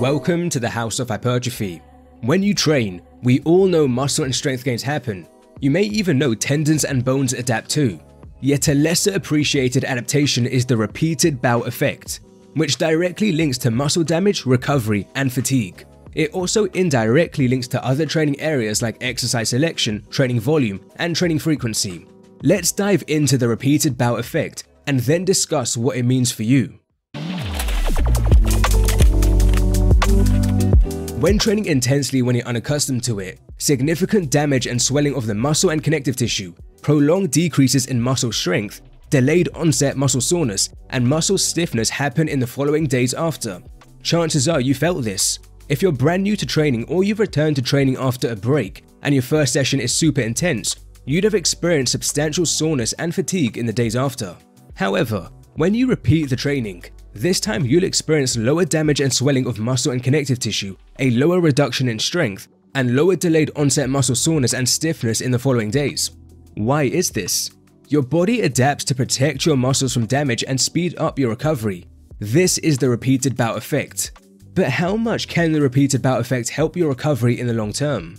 Welcome to the House of Hypertrophy. When you train, we all know muscle and strength gains happen. You may even know tendons and bones adapt too. Yet a lesser appreciated adaptation is the repeated bout effect, which directly links to muscle damage, recovery, and fatigue. It also indirectly links to other training areas like exercise selection, training volume, and training frequency. Let's dive into the repeated bout effect and then discuss what it means for you. When training intensely when you're unaccustomed to it, significant damage and swelling of the muscle and connective tissue, prolonged decreases in muscle strength, delayed onset muscle soreness, and muscle stiffness happen in the following days after. Chances are you felt this, if you're brand new to training or you've returned to training after a break and your first session is super intense, you'd have experienced substantial soreness and fatigue in the days after. However, when you repeat the training, this time you'll experience lower damage and swelling of muscle and connective tissue, a lower reduction in strength, and lower delayed onset muscle soreness and stiffness in the following days. Why is this? Your body adapts to protect your muscles from damage and speed up your recovery. This is the repeated bout effect. But how much can the repeated bout effect help your recovery in the long term?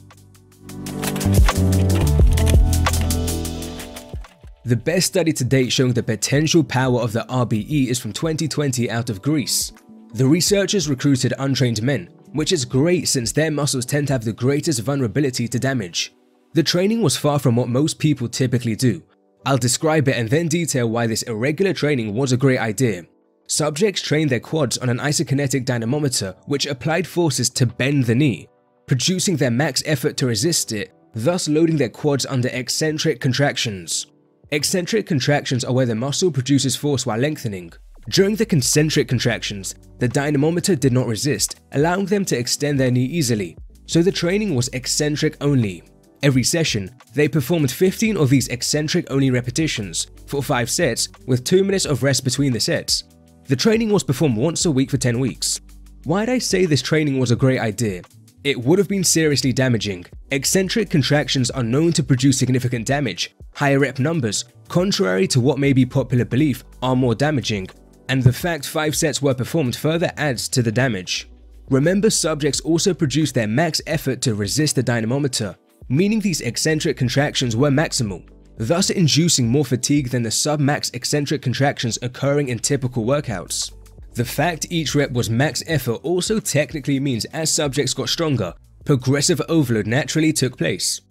The best study to date showing the potential power of the RBE is from 2020 out of Greece. The researchers recruited untrained men, which is great since their muscles tend to have the greatest vulnerability to damage. The training was far from what most people typically do. I'll describe it and then detail why this irregular training was a great idea. Subjects trained their quads on an isokinetic dynamometer which applied forces to bend the knee, producing their max effort to resist it, thus loading their quads under eccentric contractions. Eccentric contractions are where the muscle produces force while lengthening. During the concentric contractions, the dynamometer did not resist, allowing them to extend their knee easily, so the training was eccentric only. Every session, they performed 15 of these eccentric only repetitions for 5 sets with 2 minutes of rest between the sets. The training was performed once a week for 10 weeks. Why'd I say this training was a great idea? It would have been seriously damaging. Eccentric contractions are known to produce significant damage. Higher rep numbers, contrary to what may be popular belief, are more damaging. And the fact 5 sets were performed further adds to the damage. Remember subjects also produced their max effort to resist the dynamometer, meaning these eccentric contractions were maximal thus inducing more fatigue than the sub-max eccentric contractions occurring in typical workouts. The fact each rep was max effort also technically means as subjects got stronger, progressive overload naturally took place.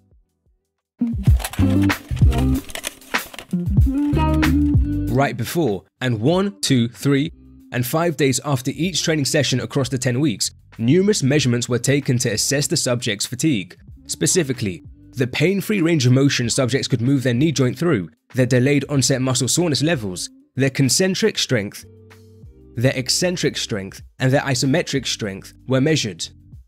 Right before, and one, two, three, and 5 days after each training session across the 10 weeks, numerous measurements were taken to assess the subject's fatigue. Specifically, the pain-free range of motion subjects could move their knee joint through, their delayed onset muscle soreness levels, their concentric strength, their eccentric strength, and their isometric strength were measured.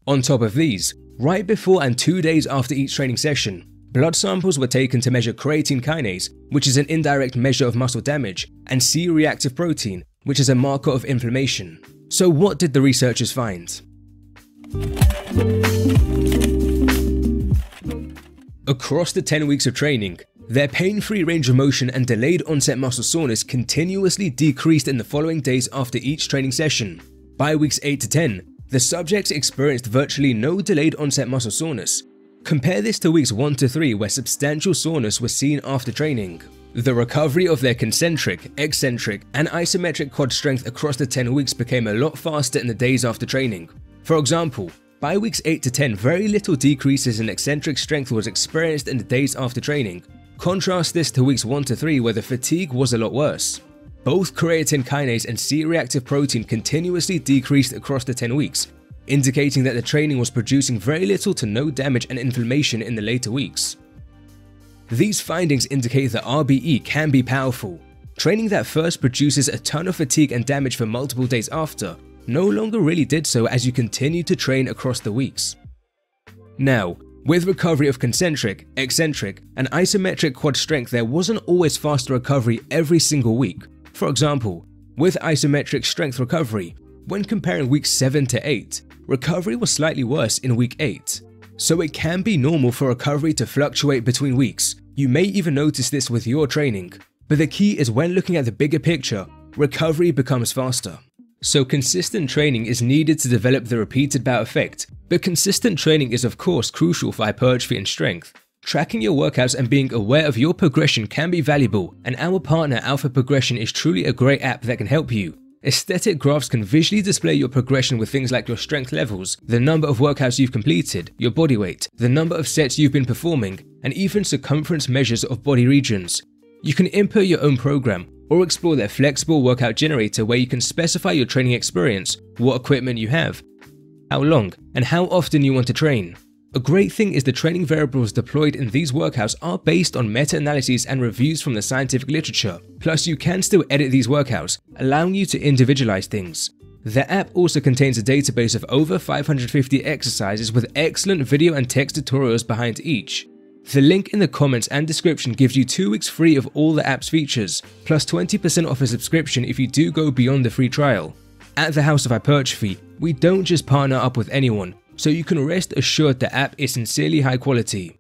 On top of these, right before and two days after each training session, blood samples were taken to measure creatine kinase, which is an indirect measure of muscle damage, and C-reactive protein, which is a marker of inflammation. So what did the researchers find? Across the 10 weeks of training, their pain-free range of motion and delayed onset muscle soreness continuously decreased in the following days after each training session. By weeks 8 to 10, the subjects experienced virtually no delayed onset muscle soreness. Compare this to weeks 1 to 3 where substantial soreness was seen after training. The recovery of their concentric, eccentric, and isometric quad strength across the 10 weeks became a lot faster in the days after training. For example, by weeks 8 to 10, very little decreases in eccentric strength was experienced in the days after training. Contrast this to weeks 1 to 3 where the fatigue was a lot worse. Both creatine kinase and C-reactive protein continuously decreased across the 10 weeks, indicating that the training was producing very little to no damage and inflammation in the later weeks. These findings indicate that RBE can be powerful. Training that first produces a ton of fatigue and damage for multiple days after no longer really did so as you continued to train across the weeks. Now, with recovery of concentric, eccentric, and isometric quad strength there wasn't always faster recovery every single week. For example, with isometric strength recovery, when comparing week 7 to 8, recovery was slightly worse in week 8. So it can be normal for recovery to fluctuate between weeks, you may even notice this with your training. But the key is when looking at the bigger picture, recovery becomes faster. So consistent training is needed to develop the repeated bout effect, but consistent training is of course crucial for hypertrophy and strength. Tracking your workouts and being aware of your progression can be valuable, and our partner Alpha Progression is truly a great app that can help you. Aesthetic graphs can visually display your progression with things like your strength levels, the number of workouts you've completed, your body weight, the number of sets you've been performing, and even circumference measures of body regions. You can input your own program, or explore their flexible workout generator where you can specify your training experience, what equipment you have, how long, and how often you want to train. A great thing is the training variables deployed in these workouts are based on meta-analyses and reviews from the scientific literature, plus you can still edit these workouts, allowing you to individualize things. The app also contains a database of over 550 exercises with excellent video and text tutorials behind each. The link in the comments and description gives you 2 weeks free of all the app's features, plus 20% off a subscription if you do go beyond the free trial. At the House of Hypertrophy, we don't just partner up with anyone, so you can rest assured the app is sincerely high quality.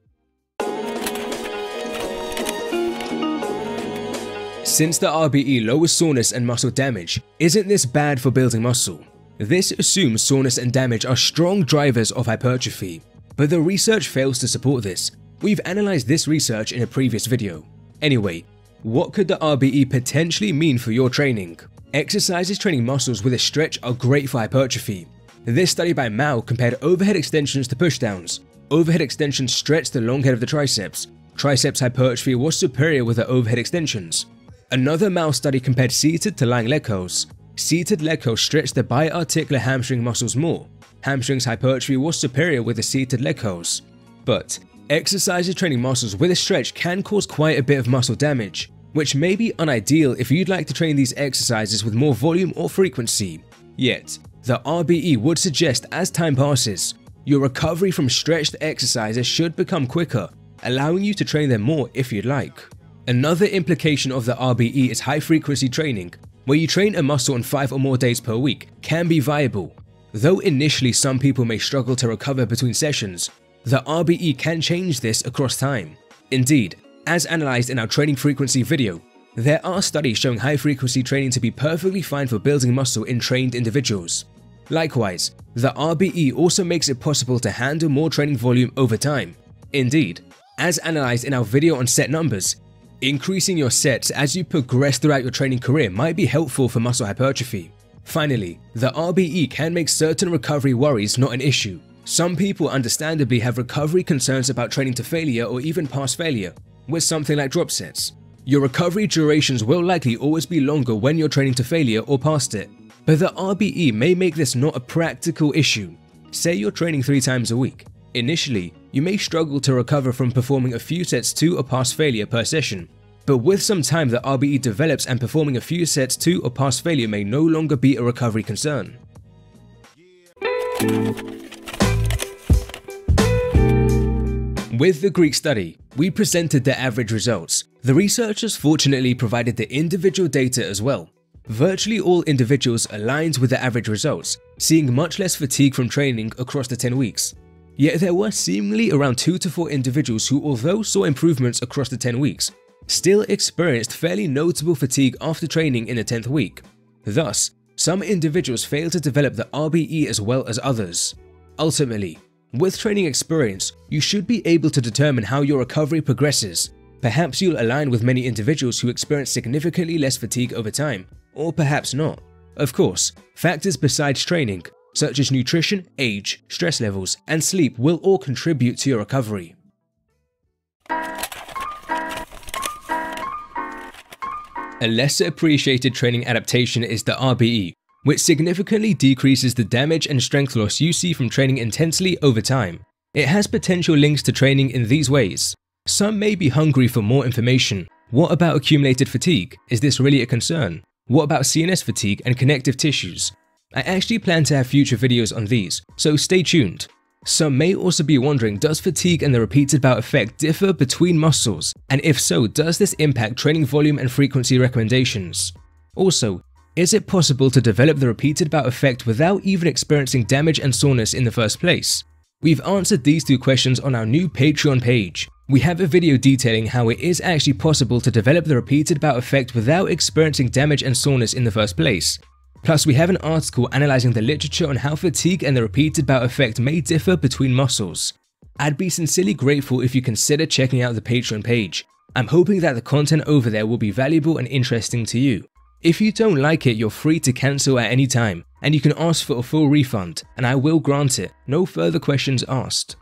Since the RBE lowers soreness and muscle damage, isn't this bad for building muscle? This assumes soreness and damage are strong drivers of hypertrophy, but the research fails to support this. We've analyzed this research in a previous video. Anyway, what could the RBE potentially mean for your training? Exercises training muscles with a stretch are great for hypertrophy, this study by Maeo compared overhead extensions to pushdowns. Overhead extensions stretched the long head of the triceps. Triceps hypertrophy was superior with the overhead extensions. Another Maeo study compared seated to lying leg curls. Seated leg curls stretched the biarticular hamstring muscles more. Hamstrings hypertrophy was superior with the seated leg curls. But exercises training muscles with a stretch can cause quite a bit of muscle damage, which may be unideal if you'd like to train these exercises with more volume or frequency. Yet, the RBE would suggest as time passes, your recovery from stretched exercises should become quicker, allowing you to train them more if you'd like. Another implication of the RBE is high frequency training, where you train a muscle on 5 or more days per week, can be viable. Though initially some people may struggle to recover between sessions, the RBE can change this across time. Indeed, as analysed in our training frequency video, there are studies showing high frequency training to be perfectly fine for building muscle in trained individuals. Likewise, the RBE also makes it possible to handle more training volume over time. Indeed, as analyzed in our video on set numbers, increasing your sets as you progress throughout your training career might be helpful for muscle hypertrophy. Finally, the RBE can make certain recovery worries not an issue. Some people understandably have recovery concerns about training to failure or even past failure, with something like drop sets. Your recovery durations will likely always be longer when you're training to failure or past it, but the RBE may make this not a practical issue. Say you're training three times a week. Initially, you may struggle to recover from performing a few sets to or past failure per session, but with some time the RBE develops and performing a few sets to or past failure may no longer be a recovery concern. With the Greek study, we presented the average results. The researchers fortunately provided the individual data as well. Virtually all individuals aligned with the average results, seeing much less fatigue from training across the 10 weeks. Yet there were seemingly around 2 to 4 individuals who although saw improvements across the 10 weeks, still experienced fairly notable fatigue after training in the 10th week. Thus, some individuals failed to develop the RBE as well as others. Ultimately, with training experience, you should be able to determine how your recovery progresses. Perhaps you'll align with many individuals who experience significantly less fatigue over time, or perhaps not. Of course, factors besides training, such as nutrition, age, stress levels, and sleep will all contribute to your recovery. A lesser appreciated training adaptation is the RBE, which significantly decreases the damage and strength loss you see from training intensely over time. It has potential links to training in these ways. Some may be hungry for more information. What about accumulated fatigue? Is this really a concern? What about CNS fatigue and connective tissues? I actually plan to have future videos on these, so stay tuned. Some may also be wondering does fatigue and the repeated bout effect differ between muscles, and if so, does this impact training volume and frequency recommendations? Also, is it possible to develop the repeated bout effect without even experiencing damage and soreness in the first place? We've answered these two questions on our new Patreon page. We have a video detailing how it is actually possible to develop the repeated bout effect without experiencing damage and soreness in the first place. Plus, we have an article analysing the literature on how fatigue and the repeated bout effect may differ between muscles. I'd be sincerely grateful if you consider checking out the Patreon page. I'm hoping that the content over there will be valuable and interesting to you. If you don't like it, you're free to cancel at any time, and you can ask for a full refund, and I will grant it, no further questions asked.